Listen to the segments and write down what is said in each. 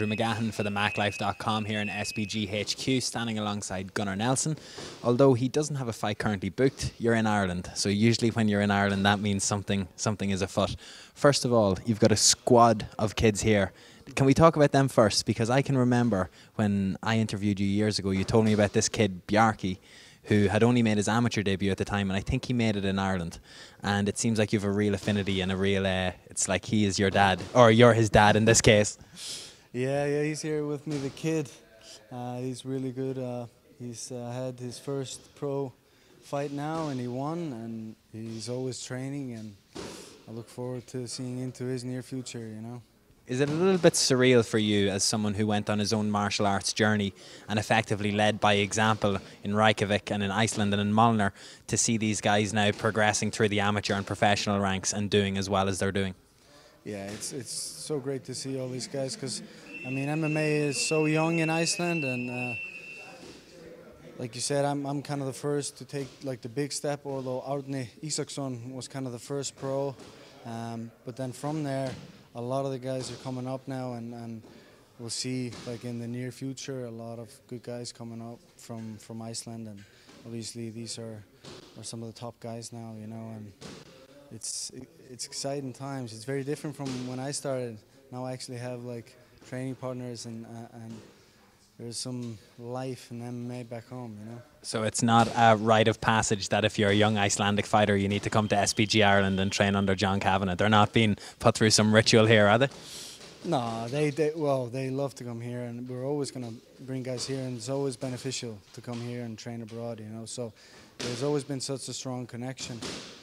Andrew McGahan for the MacLife.com here in SBG HQ, standing alongside Gunnar Nelson. Although he doesn't have a fight currently booked, you're in Ireland. So usually when you're in Ireland, that means something something is afoot. First of all, you've got a squad of kids here. Can we talk about them first? Because I can remember when I interviewed you years ago, you told me about this kid Bjarki, who had only made his amateur debut at the time, and I think he made it in Ireland. And it seems like you have a real affinity and a real. Uh, it's like he is your dad, or you're his dad in this case. Yeah, yeah, he's here with me, the kid. Uh, he's really good. Uh, he's uh, had his first pro fight now, and he won. And he's always training, and I look forward to seeing into his near future. You know. Is it a little bit surreal for you as someone who went on his own martial arts journey and effectively led by example in Reykjavik and in Iceland and in Mjölnir to see these guys now progressing through the amateur and professional ranks and doing as well as they're doing? Yeah, it's it's so great to see all these guys because, I mean, MMA is so young in Iceland, and uh, like you said, I'm I'm kind of the first to take like the big step. Although Árni Isaksson was kind of the first pro, um, but then from there, a lot of the guys are coming up now, and, and we'll see like in the near future a lot of good guys coming up from from Iceland, and obviously these are are some of the top guys now, you know, and it's it's exciting times. It's very different from when I started. Now I actually have like training partners and uh, and there's some life in MMA back home, you know. So it's not a rite of passage that if you're a young Icelandic fighter, you need to come to SBG Ireland and train under John Kavanagh. They're not being put through some ritual here, are they? No, they, they well they love to come here, and we're always gonna bring guys here, and it's always beneficial to come here and train abroad, you know. So there's always been such a strong connection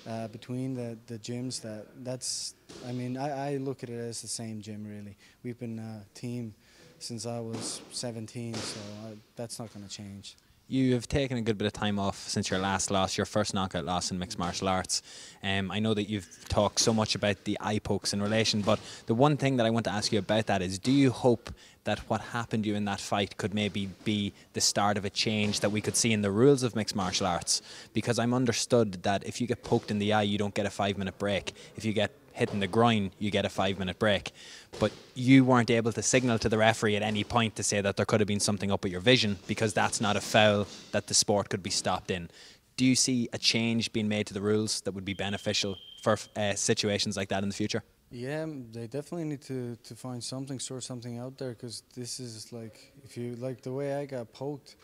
uh, between the, the gyms that that's I mean I, I look at it as the same gym really. We've been a team since I was 17, so I, that's not going to change. You have taken a good bit of time off since your last loss, your first knockout loss in mixed martial arts. Um, I know that you've talked so much about the eye pokes in relation, but the one thing that I want to ask you about that is do you hope that what happened to you in that fight could maybe be the start of a change that we could see in the rules of mixed martial arts? Because I'm understood that if you get poked in the eye, you don't get a five minute break. If you get hitting the groin, you get a five minute break. But you weren't able to signal to the referee at any point to say that there could have been something up with your vision because that's not a foul that the sport could be stopped in. Do you see a change being made to the rules that would be beneficial for uh, situations like that in the future? Yeah, they definitely need to, to find something, sort something out there, because this is like, if you like the way I got poked,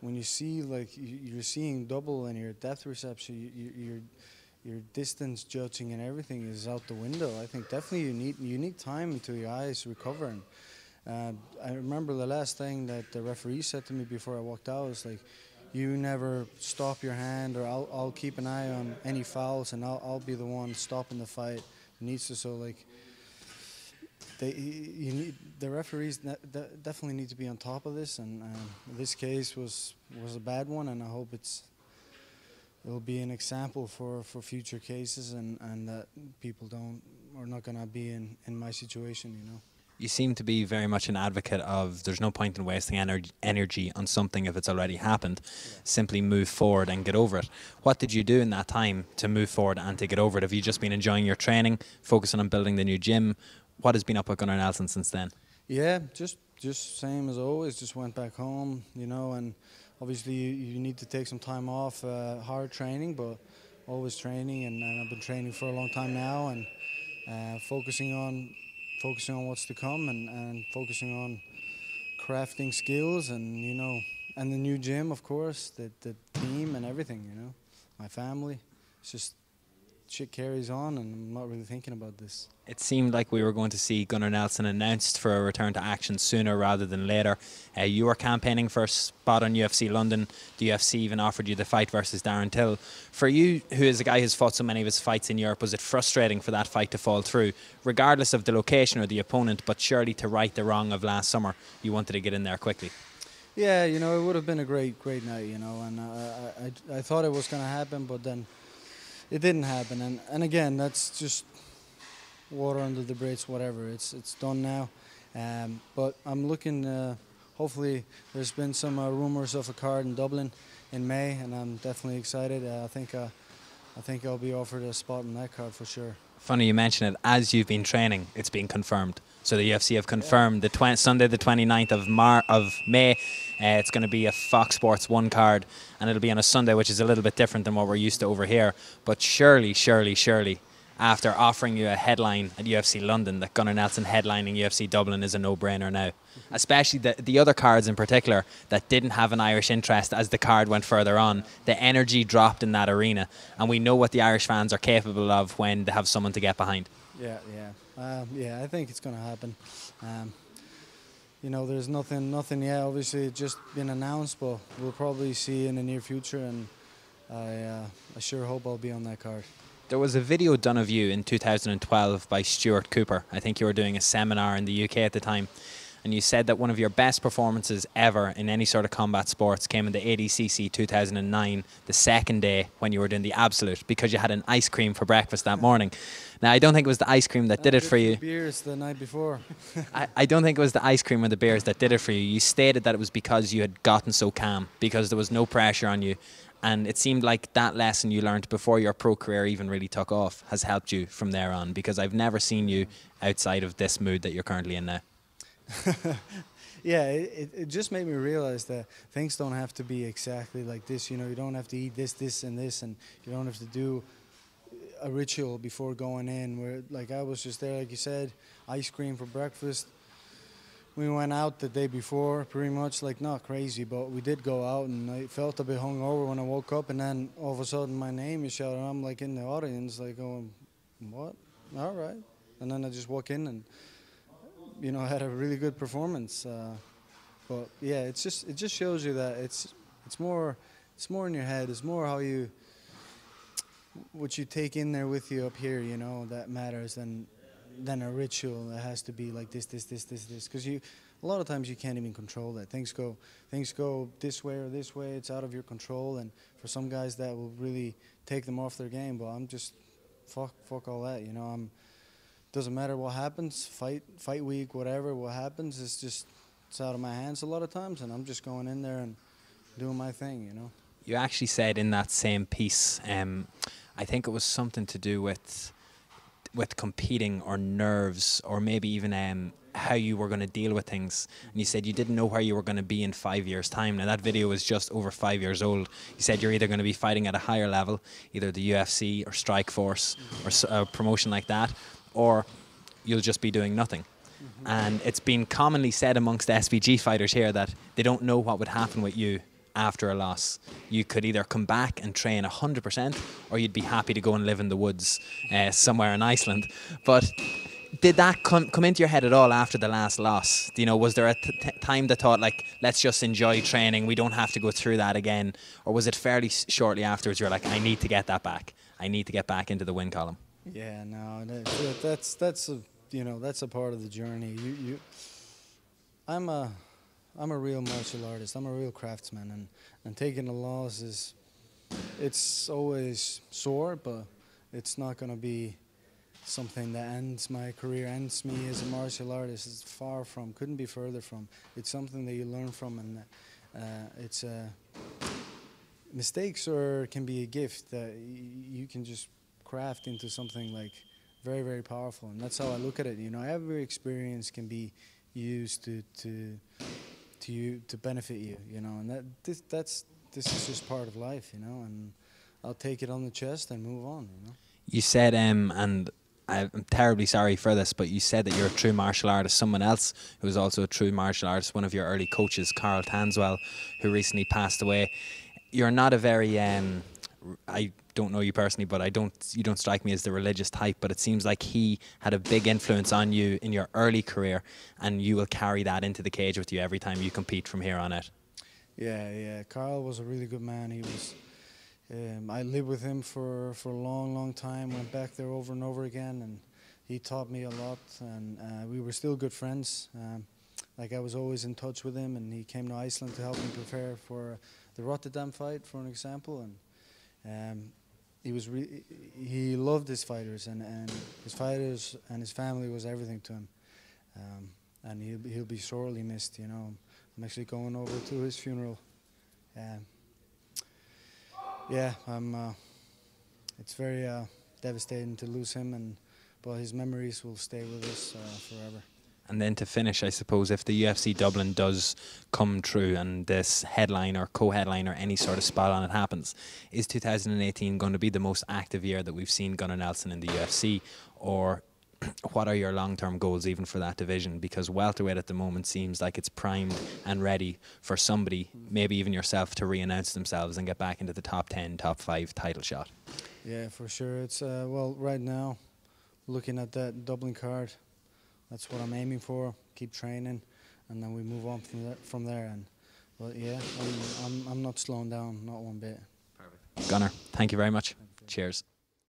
when you see like you're seeing double and your depth perception, you, you're your distance judging and everything is out the window. I think definitely you need you need time until your eyes recovering. Uh, I remember the last thing that the referee said to me before I walked out was like, "You never stop your hand, or I'll, I'll keep an eye on any fouls, and I'll, I'll be the one stopping the fight." It needs to so like. They, you need the referees definitely need to be on top of this, and uh, this case was was a bad one, and I hope it's it will be an example for, for future cases and, and that people don't are not going to be in, in my situation, you know. You seem to be very much an advocate of there's no point in wasting ener- energy on something if it's already happened. Yeah. Simply move forward and get over it. What did you do in that time to move forward and to get over it? Have you just been enjoying your training, focusing on building the new gym? What has been up with Gunnar Nelson since then? Yeah, just just same as always. Just went back home, you know, and obviously you, you need to take some time off, uh, hard training, but always training, and, and, I've been training for a long time now, and uh, focusing on focusing on what's to come, and, and focusing on crafting skills, and you know, and the new gym, of course, the the team and everything, you know, my family. It's just shit carries on, and I'm not really thinking about this. It seemed like we were going to see Gunnar Nelson announced for a return to action sooner rather than later. Uh, you were campaigning for a spot on UFC London. The UFC even offered you the fight versus Darren Till. For you, who is a guy who's fought so many of his fights in Europe, was it frustrating for that fight to fall through, regardless of the location or the opponent, but surely to right the wrong of last summer, you wanted to get in there quickly? Yeah, you know, it would have been a great, great night, you know, and uh, I, I, I thought it was going to happen, but then it didn't happen. And, and again, that's just water under the bridge, whatever. It's, it's done now. Um, but I'm looking, uh, hopefully, there's been some uh, rumors of a card in Dublin in May, and I'm definitely excited. Uh, I think uh, I think I'll be offered a spot in that card for sure. Funny you mention it. As you've been training, it's been confirmed. So the UFC have confirmed the tw- Sunday, the 29th of Mar- of May. Uh, it's going to be a Fox Sports One card, and it'll be on a Sunday, which is a little bit different than what we're used to over here. But surely, surely, surely, after offering you a headline at UFC London, that Gunnar Nelson headlining UFC Dublin is a no-brainer now. Especially the the other cards in particular that didn't have an Irish interest as the card went further on. The energy dropped in that arena, and we know what the Irish fans are capable of when they have someone to get behind. Yeah, yeah, um, yeah. I think it's going to happen. Um, you know, there's nothing, nothing yet. Obviously, it's just been announced, but we'll probably see in the near future, and I, uh, I sure hope I'll be on that card. There was a video done of you in 2012 by Stuart Cooper. I think you were doing a seminar in the UK at the time. And you said that one of your best performances ever in any sort of combat sports came in the ADCC 2009, the second day when you were doing the absolute, because you had an ice cream for breakfast that morning. Now, I don't think it was the ice cream that did it for you. The Beers the night before. I, I don't think it was the ice cream or the beers that did it for you. You stated that it was because you had gotten so calm, because there was no pressure on you. And it seemed like that lesson you learned before your pro career even really took off has helped you from there on, because I've never seen you outside of this mood that you're currently in now. yeah, it, it, just made me realize that things don't have to be exactly like this. You know, you don't have to eat this, this, and this, and you don't have to do a ritual before going in. Where like I was just there, like you said, ice cream for breakfast. We went out the day before, pretty much like not crazy, but we did go out, and I felt a bit hungover when I woke up, and then all of a sudden my name is shouted. And I'm like in the audience, like going, "What? All right," and then I just walk in and you know, had a really good performance. Uh, but yeah, it's just it just shows you that it's it's more it's more in your head. It's more how you what you take in there with you up here. You know, that matters than than a ritual that has to be like this, this, this, this, this. Because you a lot of times you can't even control that. Things go things go this way or this way. It's out of your control. And for some guys, that will really take them off their game. But I'm just fuck fuck all that. You know, I'm doesn't matter what happens, fight fight week, whatever, what happens, it's just it's out of my hands a lot of times, and I'm just going in there and doing my thing, you know. You actually said in that same piece, um, I think it was something to do with with competing or nerves or maybe even um, how you were going to deal with things. And you said you didn't know where you were going to be in five years' time. Now that video was just over five years old. You said you're either going to be fighting at a higher level, either the UFC or Strikeforce or a promotion like that, or you'll just be doing nothing. Mm-hmm. And it's been commonly said amongst SBG fighters here that they don't know what would happen with you after a loss. You could either come back and train 100% or you'd be happy to go and live in the woods uh, somewhere in Iceland. But did that come, come into your head at all after the last loss? You know, was there a t- t- time that thought like, let's just enjoy training, we don't have to go through that again, or was it fairly shortly afterwards you're like, I need to get that back, I need to get back into the win column? Yeah, no, that, that's that's a you know that's a part of the journey. You you, I'm a I'm a real martial artist. I'm a real craftsman, and and taking a loss is it's always sore, but it's not gonna be something that ends my career, ends me as a martial artist. It's far from, couldn't be further from. It's something that you learn from, and uh, it's uh, mistakes or can be a gift that you can just craft into something like very very powerful and that's how I look at it you know every experience can be used to to to you to benefit you you know and that this that's this is just part of life you know and I'll take it on the chest and move on you know you said um and I'm terribly sorry for this, but you said that you're a true martial artist. Someone else who was also a true martial artist, one of your early coaches, Carl Tanswell, who recently passed away. You're not a very um, I don't know you personally, but I don't you don't strike me as the religious type. But it seems like he had a big influence on you in your early career, and you will carry that into the cage with you every time you compete from here on out. Yeah, yeah. Carl was a really good man. He was. Um, I lived with him for for a long, long time. Went back there over and over again, and he taught me a lot. And uh, we were still good friends. Um, like I was always in touch with him, and he came to Iceland to help me prepare for the Rotterdam fight, for an example, and um, he was he loved his fighters and, and his fighters and his family was everything to him. Um, and he'll he'll be sorely missed. You know, I'm actually going over to his funeral. Um, yeah, I'm. Uh, it's very uh, devastating to lose him, and but his memories will stay with us uh, forever. And then to finish, I suppose, if the UFC Dublin does come true and this headline or co headline or any sort of spot on it happens, is 2018 going to be the most active year that we've seen Gunnar Nelson in the UFC? Or what are your long term goals even for that division? Because welterweight at the moment seems like it's primed and ready for somebody, maybe even yourself, to re announce themselves and get back into the top 10, top 5 title shot. Yeah, for sure. It's, uh, well, right now, looking at that Dublin card, that's what I'm aiming for. Keep training, and then we move on from there. From there, and but yeah, I'm, I'm, I'm not slowing down, not one bit. Gunnar, thank you very much. Cheers.